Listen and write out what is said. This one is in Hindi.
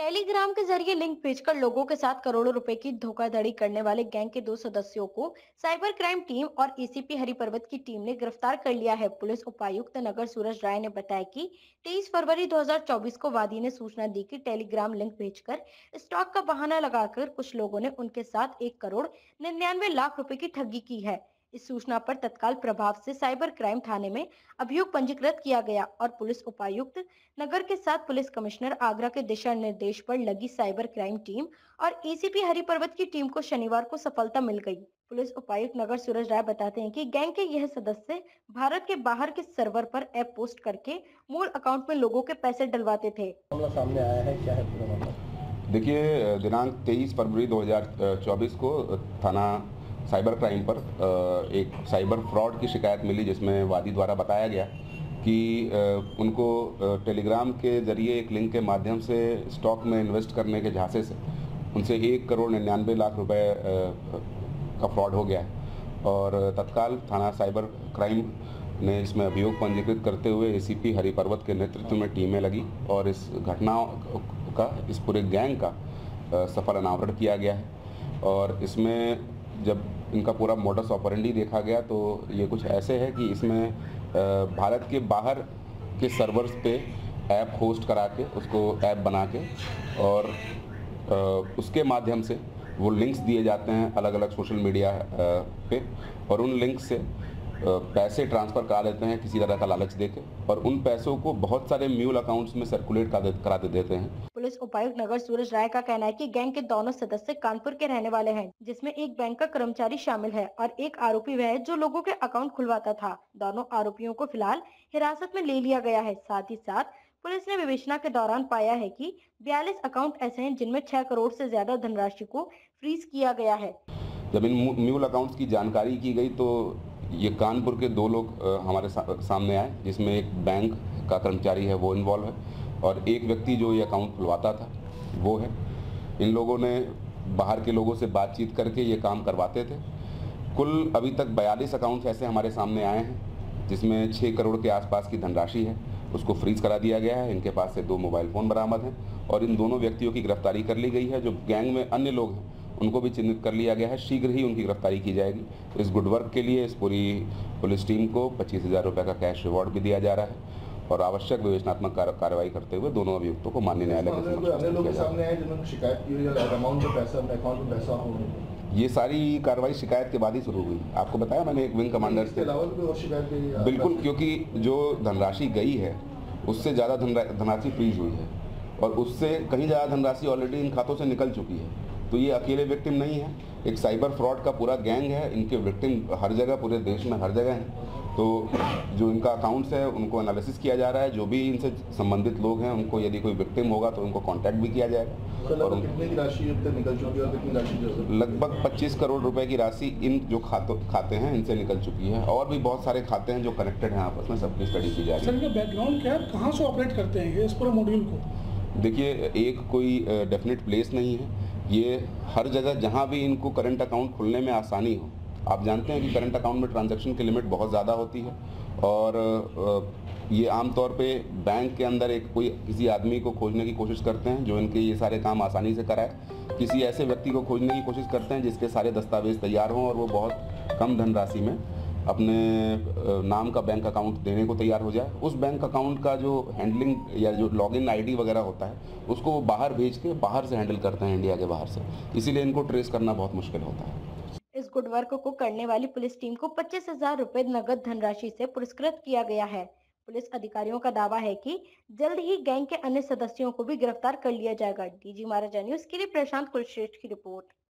टेलीग्राम के ज़रिए लिंक भेजकर लोगों के साथ करोड़ों रुपए की धोखाधड़ी करने वाले गैंग के दो सदस्यों को साइबर क्राइम टीम और एसीपी हरिपर्वत की टीम ने गिरफ़्तार कर लिया है। पुलिस उपायुक्त नगर सूरज राय ने बताया कि 23 फरवरी 2024 को वादी ने सूचना दी कि टेलीग्राम लिंक भेजकर स्टॉक का बहाना लगाकर कुछ लोगों ने उनके साथ एक करोड़ निन्यानवे लाख रूपए की ठगी की है। इस सूचना पर तत्काल प्रभाव से साइबर क्राइम थाने में अभियोग पंजीकृत किया गया और पुलिस उपायुक्त नगर के साथ पुलिस कमिश्नर आगरा के दिशा निर्देश पर लगी साइबर क्राइम टीम और एसीपी हरिपर्वत की टीम को शनिवार को सफलता मिल गई। पुलिस उपायुक्त नगर सूरज राय बताते हैं कि गैंग के यह सदस्य भारत के बाहर के सर्वर पर ऐप पोस्ट करके मूल अकाउंट में लोगों के पैसे डलवाते थे। सामने आया है क्या है पूरा देखिए दिनांक 23 फरवरी 2024 को थाना साइबर क्राइम पर एक साइबर फ्रॉड की शिकायत मिली जिसमें वादी द्वारा बताया गया कि उनको टेलीग्राम के ज़रिए एक लिंक के माध्यम से स्टॉक में इन्वेस्ट करने के झांसे से उनसे एक करोड़ निन्यानवे लाख रुपए का फ्रॉड हो गया है और तत्काल थाना साइबर क्राइम ने इसमें अभियोग पंजीकृत करते हुए एसीपी हरिपर्वत के नेतृत्व में टीमें लगी और इस घटना का, इस पूरे गैंग का सफल अनावरण किया गया है और इसमें जब इनका पूरा मोडस ऑपरेंडी देखा गया तो ये कुछ ऐसे है कि इसमें भारत के बाहर के सर्वर्स पे ऐप होस्ट करा के, उसको ऐप बना के और उसके माध्यम से वो लिंक्स दिए जाते हैं अलग अलग सोशल मीडिया पे और उन लिंक्स से पैसे ट्रांसफ़र करा लेते हैं किसी तरह का लालच देकर और उन पैसों को बहुत सारे म्यूल अकाउंट्स में सर्कुलेट करा दे देते हैं। पुलिस उपायुक्त नगर सूरज राय का कहना है कि गैंग के दोनों सदस्य कानपुर के रहने वाले हैं जिसमें एक बैंक का कर्मचारी शामिल है और एक आरोपी वह है जो लोगों के अकाउंट खुलवाता था। दोनों आरोपियों को फ़िलहाल हिरासत में ले लिया गया है। साथ ही साथ पुलिस ने विवेचना के दौरान पाया है कि 42 अकाउंट ऐसे हैं जिनमें 6 करोड़ से ज़्यादा धनराशि को फ्रीज किया गया है। जब इन म्यूल अकाउंट्स की जानकारी की गई तो ये कानपुर के दो लोग हमारे सामने आए, जिसमें एक बैंक का कर्मचारी है, वो इन्वॉल्व है और एक व्यक्ति जो ये अकाउंट खुलवाता था, वो है। इन लोगों ने बाहर के लोगों से बातचीत करके ये काम करवाते थे। कुल अभी तक बयालीस अकाउंट्स ऐसे हमारे सामने आए हैं, जिसमें छः करोड़ के आसपास की धनराशि है। उसको फ्रीज करा दिया गया है, इनके पास से दो मोबाइल फ़ोन बरामद हैं और इन दोनों व्यक्तियों की गिरफ्तारी कर ली गई है, जो गैंग में अन्य लोग हैं। उनको भी चिन्हित कर लिया गया है। शीघ्र ही उनकी गिरफ्तारी की जाएगी। इस गुड वर्क के लिए इस पूरी पुलिस टीम को पच्चीस हज़ार रुपये का कैश रिवॉर्ड भी दिया जा रहा है और आवश्यक विवेचनात्मक कार्रवाई करते हुए दोनों अभियुक्तों को मान्य न्यायालय के ये सारी कार्रवाई शिकायत के बाद ही शुरू हुई। आपको बताया मैंने एक विंग कमांडर से। बिल्कुल क्योंकि जो धनराशि गई है उससे ज़्यादा धनराशि फ्रीज हुई है। और उससे कहीं ज़्यादा धनराशि ऑलरेडी इन खातों से निकल चुकी है। तो ये अकेले विक्टिम नहीं है। एक साइबर फ्रॉड का पूरा गैंग है। इनके विक्टिम हर जगह पूरे देश में हर जगह हैं। तो जो इनका अकाउंट्स है उनको एनालिसिस किया जा रहा है। जो भी इनसे संबंधित लोग हैं उनको यदि कोई विक्टिम होगा तो उनको कांटेक्ट भी किया जाएगा। और लगभग 25 करोड़ रुपए की राशि इन जो खातों खाते हैं इनसे निकल चुकी है। और भी बहुत सारे खाते हैं जो कनेक्टेड हैं आपस में सबकी स्टडी की जा रही है। बैकग्राउंड क्या है? कहाँ से ऑपरेट करते हैं इस पूरे मॉड्यूल को? देखिए एक कोई डेफिनेट प्लेस नहीं है। ये हर जगह जहाँ भी इनको करंट अकाउंट खुलने में आसानी हो। आप जानते हैं कि करंट अकाउंट में ट्रांजैक्शन की लिमिट बहुत ज़्यादा होती है और ये आमतौर पे बैंक के अंदर एक कोई किसी आदमी को खोजने की कोशिश करते हैं जो इनके ये सारे काम आसानी से कराए। किसी ऐसे व्यक्ति को खोजने की कोशिश करते हैं जिसके सारे दस्तावेज़ तैयार हों और वो बहुत कम धनराशि में अपने नाम का बैंक अकाउंट देने को तैयार हो जाए। उस बैंक अकाउंट का जो हैंडलिंग या जो लॉगिन आईडी वगैरह होता है, उसको वो बाहर भेज के बाहर से हैंडल करते हैं इंडिया के बाहर से। इसीलिए इनको ट्रेस करना बहुत मुश्किल होता है। इस गुड वर्क को करने वाली पुलिस टीम को पच्चीस हज़ार रूपए नगद धनराशि से पुरस्कृत किया गया है। पुलिस अधिकारियों का दावा है कि जल्द ही गैंग के अन्य सदस्यों को भी गिरफ़्तार कर लिया जाएगा। डीजी महाराजा न्यूज़ के लिए प्रशांत कुलश्रेष्ठ की रिपोर्ट।